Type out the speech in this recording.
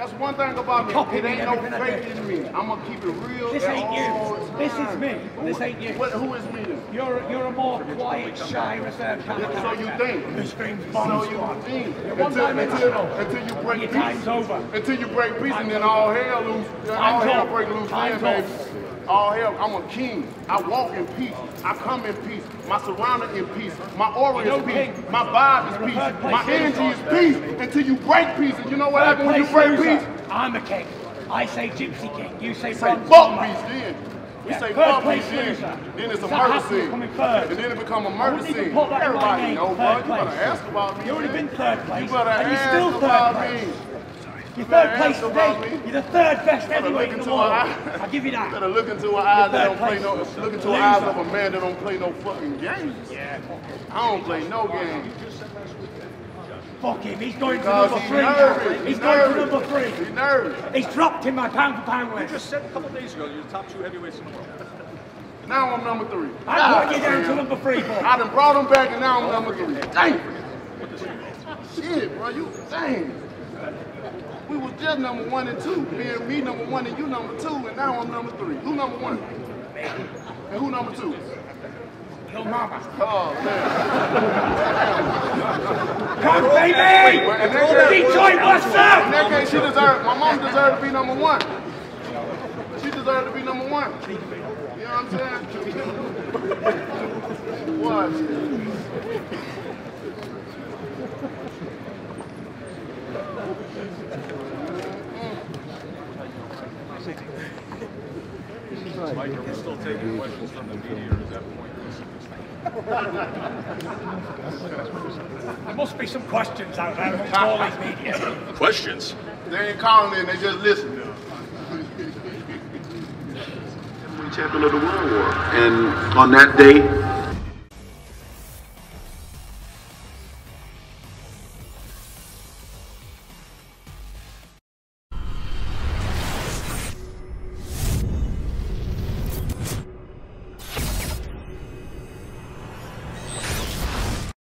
about me. Copy It me ain't no fake in me. I'm gonna keep it real. This ain't you. This is me. This ain't you. What, who is me then? You're you're a more quiet, shy, reserved kind of So you think? Who screams So bomb you squad. think? You're Until, until, until you break Your peace. time's over. Until you break peace and then all hell loose. All hell break loose Time's baby. All hell, I'm a king. I walk in peace. I come in peace. My surrounding in peace. My aura is peace. My vibe is peace. My energy is peace until you break peace. And you know what happens when you break peace? I'm the king. I say Gypsy King. You say Say fuck peace then. We Yeah, say fuck peace then. Then it's a murder scene. And then it become a murder scene. put that in my Everybody know, bro. You better ask about me. You already been third place, You better ask about me. You're third place ask today. me. You're the third best heavyweight in the world. her eye. I'll give you You that. better look into her eyes that don't play no. place. Look into her eyes of a man that don't play no fucking games. Yeah. I don't play no games. Fuck him. He's going to number he's three. nervous. He's He's going to number three. He's nervous. He's dropped in my pound for pound You list. just said a couple of days ago you're the top two heavyweights in the world. Now I'm number three. I'm putting you ah, down to damn. number three, boy. I done brought him back and now I'm number three. Dang. Shit, bro, you dang. We was just number one and two. being me number one and you number two, and now I'm number three. Who number one? And who number two? Your mama. Oh man. Come, baby! Well, in that case- Detroit, what's In up? that case, she deserved. My mom deserved to be number one. She deserved to be number one. You know what I'm saying? what? Mike, are we still taking questions from the media or is that point? There must be some questions out there amongst all these media. Questions? They ain't calling in, they just listen. champion of the world war. And on that day,